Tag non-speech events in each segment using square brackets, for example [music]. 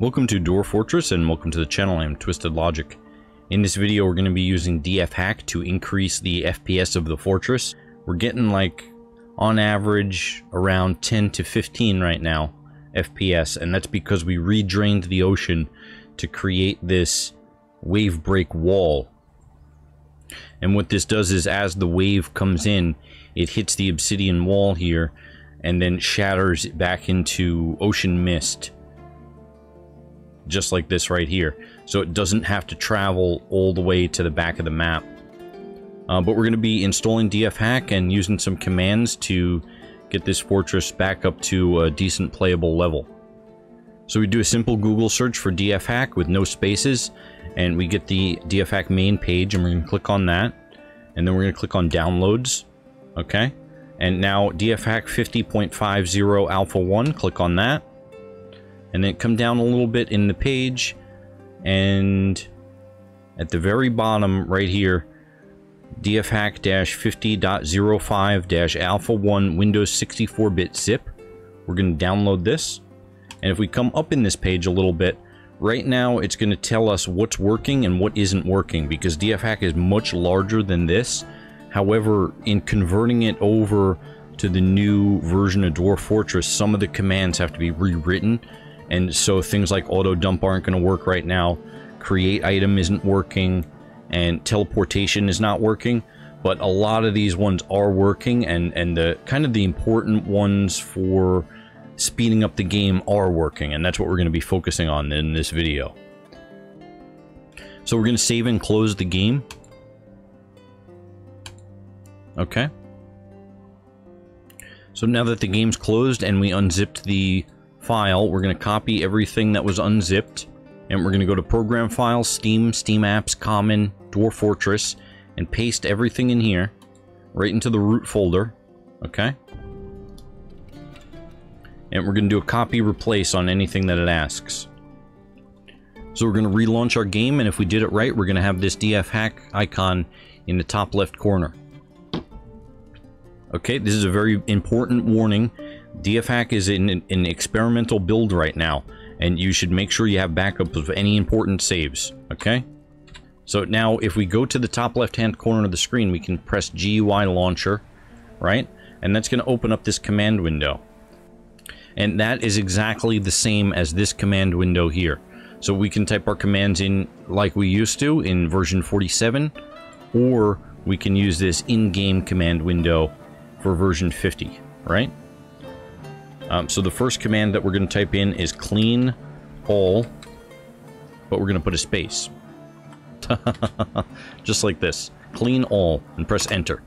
Welcome to Dwarf Fortress and welcome to the channel, I'm Twisted Logic. In this video we're going to be using DF Hack to increase the FPS of the fortress. We're getting like, on average, around 10 to 15 right now, FPS, and that's because we redrained the ocean to create this wave break wall. And what this does is as the wave comes in, it hits the obsidian wall here, and then shatters back into ocean mist just like this right here. So it doesn't have to travel all the way to the back of the map. Uh, but we're going to be installing df hack and using some commands to get this fortress back up to a decent playable level. So we do a simple google search for df hack with no spaces and we get the df hack main page and we're going to click on that. And then we're going to click on downloads okay? And now DFHack 50.50 Alpha 1, click on that. And then come down a little bit in the page. And at the very bottom right here, DFHack-50.05-Alpha 1 Windows 64-bit zip. We're going to download this. And if we come up in this page a little bit, right now it's going to tell us what's working and what isn't working because DFHack is much larger than this. However, in converting it over to the new version of Dwarf Fortress, some of the commands have to be rewritten, and so things like auto dump aren't going to work right now, create item isn't working, and teleportation is not working, but a lot of these ones are working, and, and the kind of the important ones for speeding up the game are working, and that's what we're going to be focusing on in this video. So we're going to save and close the game. Okay. So now that the game's closed and we unzipped the file, we're going to copy everything that was unzipped. And we're going to go to Program Files, Steam, Steam Apps, Common, Dwarf Fortress, and paste everything in here right into the root folder. Okay? And we're going to do a copy replace on anything that it asks. So we're going to relaunch our game, and if we did it right, we're going to have this DF hack icon in the top left corner. Okay, this is a very important warning. DFHack is in an experimental build right now, and you should make sure you have backups of any important saves, okay? So now, if we go to the top left-hand corner of the screen, we can press GUI Launcher, right? And that's going to open up this command window. And that is exactly the same as this command window here. So we can type our commands in like we used to in version 47, or we can use this in-game command window for version 50, right? Um, so the first command that we're going to type in is clean all, but we're going to put a space. [laughs] just like this. Clean all, and press enter.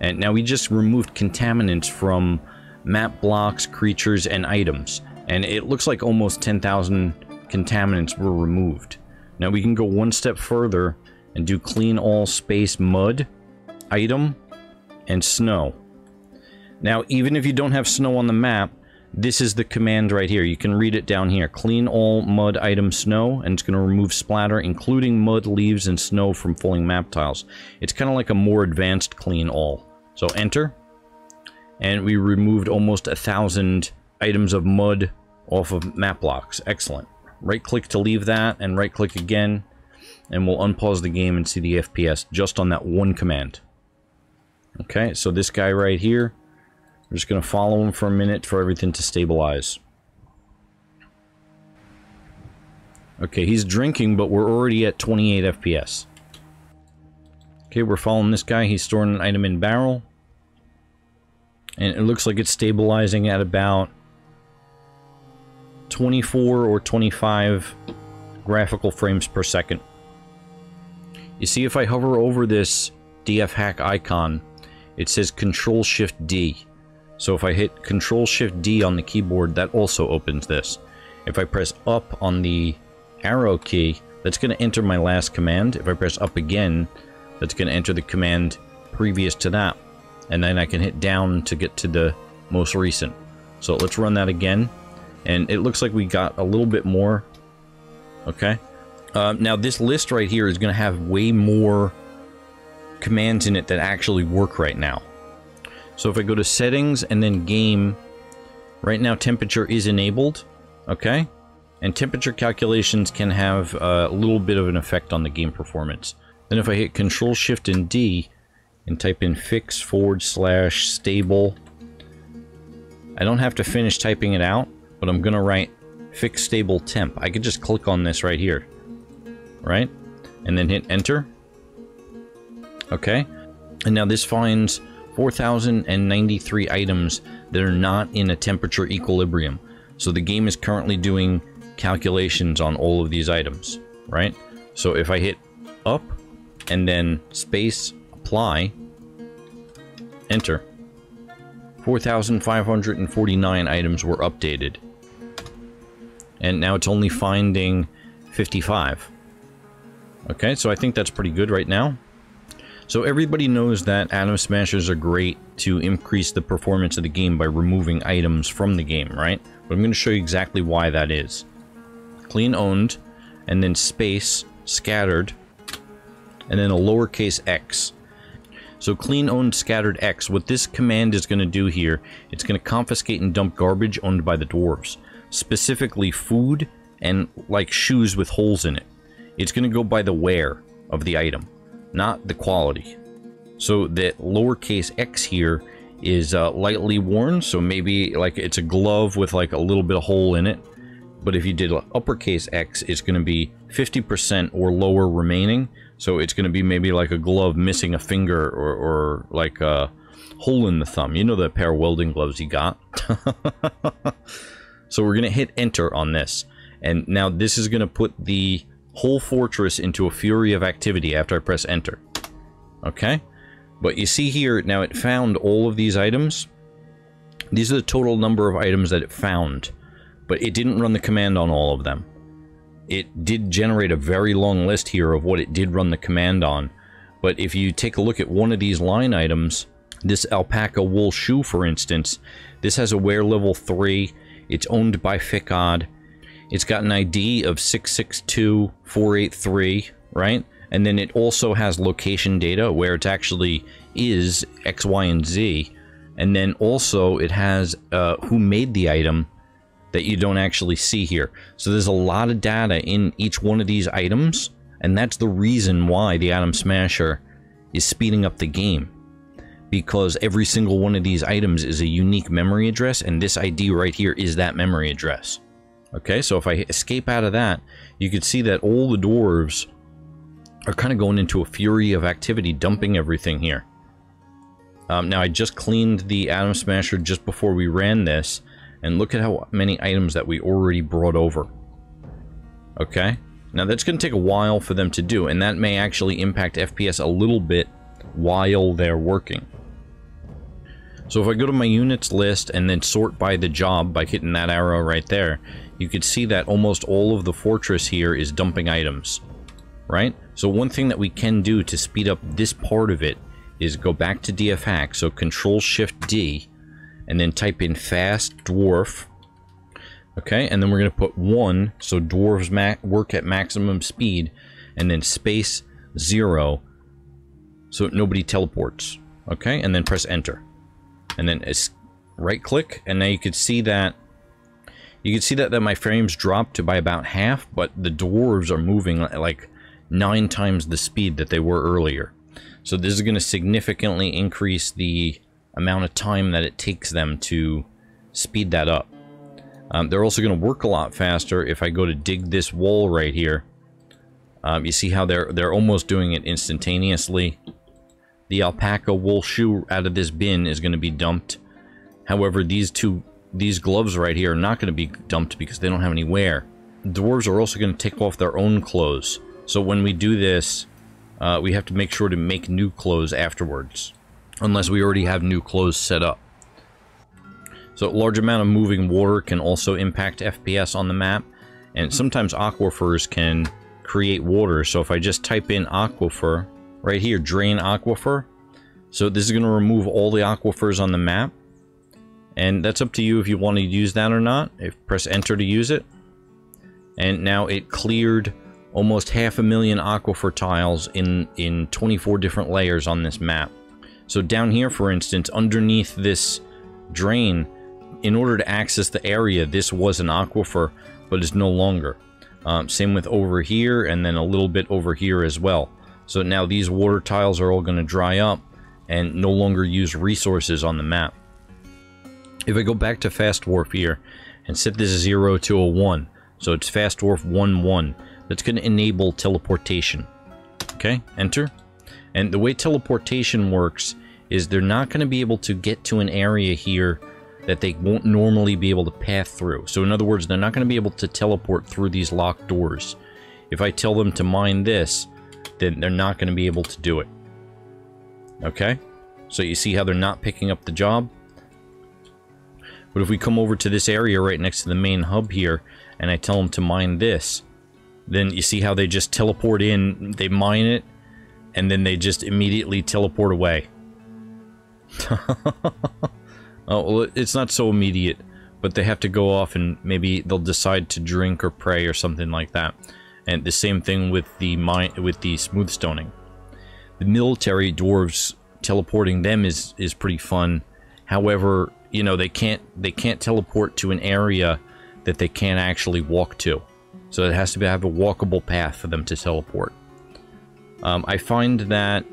And now we just removed contaminants from map blocks, creatures, and items. And it looks like almost 10,000 contaminants were removed. Now we can go one step further and do clean all space mud, item, and snow. Now, even if you don't have snow on the map, this is the command right here. You can read it down here. Clean all mud item snow, and it's going to remove splatter, including mud, leaves, and snow from falling map tiles. It's kind of like a more advanced clean all. So enter. And we removed almost a thousand items of mud off of map blocks. Excellent. Right click to leave that, and right click again, and we'll unpause the game and see the FPS just on that one command. Okay, so this guy right here, we're just going to follow him for a minute for everything to stabilize. Okay, he's drinking, but we're already at 28 FPS. Okay, we're following this guy. He's storing an item in barrel. And it looks like it's stabilizing at about 24 or 25 graphical frames per second. You see, if I hover over this DF hack icon, it says Control Shift D. So if I hit Control Shift D on the keyboard, that also opens this. If I press up on the arrow key, that's going to enter my last command. If I press up again, that's going to enter the command previous to that. And then I can hit down to get to the most recent. So let's run that again. And it looks like we got a little bit more. Okay. Uh, now this list right here is going to have way more commands in it that actually work right now. So if I go to settings and then game, right now temperature is enabled, okay? And temperature calculations can have a little bit of an effect on the game performance. Then if I hit Control Shift and D and type in fix forward slash stable, I don't have to finish typing it out, but I'm gonna write fix stable temp. I could just click on this right here, right? And then hit enter. Okay, and now this finds 4,093 items that are not in a temperature equilibrium. So the game is currently doing calculations on all of these items, right? So if I hit up and then space apply, enter, 4,549 items were updated. And now it's only finding 55. Okay, so I think that's pretty good right now. So everybody knows that Atom Smashers are great to increase the performance of the game by removing items from the game, right? But I'm going to show you exactly why that is. Clean owned, and then space, scattered, and then a lowercase x. So clean owned scattered x, what this command is going to do here, it's going to confiscate and dump garbage owned by the dwarves. Specifically food and like shoes with holes in it. It's going to go by the wear of the item not the quality. So that lowercase x here is uh, lightly worn, so maybe like it's a glove with like a little bit of hole in it. But if you did uppercase X, it's going to be 50% or lower remaining. So it's going to be maybe like a glove missing a finger or, or like a hole in the thumb. You know the pair of welding gloves you got? [laughs] so we're going to hit enter on this. And now this is going to put the whole fortress into a fury of activity after I press enter. Okay? But you see here, now it found all of these items. These are the total number of items that it found. But it didn't run the command on all of them. It did generate a very long list here of what it did run the command on. But if you take a look at one of these line items, this alpaca wool shoe, for instance, this has a wear level 3. It's owned by Ficod. It's got an ID of 662483, right? And then it also has location data where it actually is X, Y, and Z. And then also it has uh, who made the item that you don't actually see here. So there's a lot of data in each one of these items. And that's the reason why the Atom Smasher is speeding up the game. Because every single one of these items is a unique memory address, and this ID right here is that memory address. Okay, so if I escape out of that, you can see that all the dwarves are kind of going into a fury of activity, dumping everything here. Um, now, I just cleaned the Atom Smasher just before we ran this, and look at how many items that we already brought over. Okay? Now, that's going to take a while for them to do, and that may actually impact FPS a little bit while they're working. So if I go to my units list and then sort by the job by hitting that arrow right there, you can see that almost all of the fortress here is dumping items, right? So one thing that we can do to speed up this part of it is go back to DF hack, so Control Shift D, and then type in fast dwarf, okay, and then we're going to put 1, so dwarves work at maximum speed, and then space 0, so nobody teleports, okay, and then press enter. And then right click, and now you can see that you can see that, that my frames dropped to by about half, but the dwarves are moving like nine times the speed that they were earlier. So this is going to significantly increase the amount of time that it takes them to speed that up. Um, they're also going to work a lot faster if I go to dig this wall right here. Um, you see how they're they're almost doing it instantaneously. The alpaca wool shoe out of this bin is going to be dumped. However, these two these gloves right here are not going to be dumped because they don't have any wear. Dwarves are also going to take off their own clothes. So when we do this, uh, we have to make sure to make new clothes afterwards. Unless we already have new clothes set up. So a large amount of moving water can also impact FPS on the map. And sometimes aquifers can create water. So if I just type in aquifer, right here, drain aquifer. So this is going to remove all the aquifers on the map. And that's up to you if you want to use that or not. If press enter to use it. And now it cleared almost half a million aquifer tiles in, in 24 different layers on this map. So down here, for instance, underneath this drain, in order to access the area, this was an aquifer, but it's no longer. Um, same with over here, and then a little bit over here as well. So now these water tiles are all going to dry up and no longer use resources on the map. If I go back to Fast Dwarf here and set this 0 to a 1, so it's Fast Dwarf 1 1, that's going to enable teleportation. Okay, enter. And the way teleportation works is they're not going to be able to get to an area here that they won't normally be able to path through. So in other words, they're not going to be able to teleport through these locked doors. If I tell them to mine this, then they're not going to be able to do it. Okay? So you see how they're not picking up the job? But if we come over to this area right next to the main hub here, and I tell them to mine this, then you see how they just teleport in, they mine it, and then they just immediately teleport away. [laughs] oh, well, it's not so immediate, but they have to go off and maybe they'll decide to drink or pray or something like that. And the same thing with the with the smooth stoning. The military dwarves teleporting them is is pretty fun. However, you know they can't they can't teleport to an area that they can't actually walk to. So it has to have a walkable path for them to teleport. Um, I find that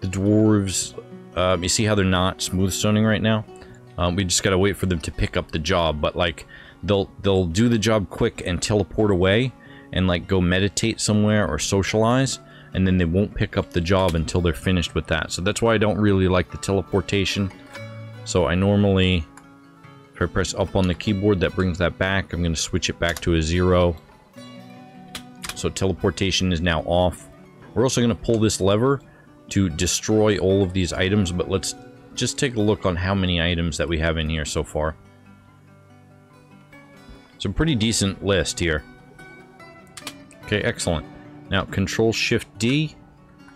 the dwarves, um, you see how they're not smooth stoning right now? Um, we just gotta wait for them to pick up the job, but like, they'll they'll do the job quick and teleport away, and like go meditate somewhere or socialize, and then they won't pick up the job until they're finished with that. So that's why I don't really like the teleportation. So I normally, if I press up on the keyboard, that brings that back. I'm gonna switch it back to a zero. So teleportation is now off. We're also going to pull this lever to destroy all of these items, but let's just take a look on how many items that we have in here so far. It's a pretty decent list here. Okay, excellent. Now, Control-Shift-D,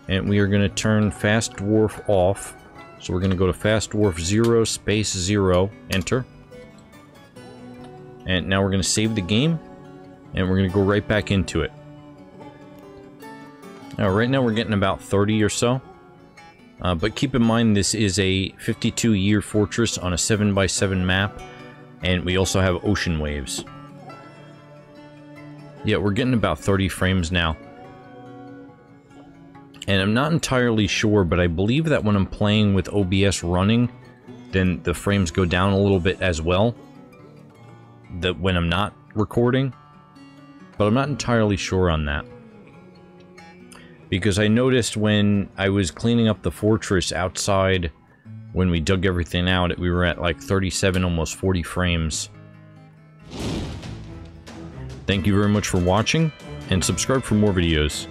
and we are going to turn Fast Dwarf off. So we're going to go to Fast Dwarf 0, space 0, enter. And now we're going to save the game, and we're going to go right back into it. Now, right now we're getting about 30 or so. Uh, but keep in mind this is a 52 year fortress on a 7x7 map. And we also have ocean waves. Yeah, we're getting about 30 frames now. And I'm not entirely sure, but I believe that when I'm playing with OBS running, then the frames go down a little bit as well. That when I'm not recording. But I'm not entirely sure on that because I noticed when I was cleaning up the fortress outside when we dug everything out, we were at like 37, almost 40 frames. Thank you very much for watching, and subscribe for more videos.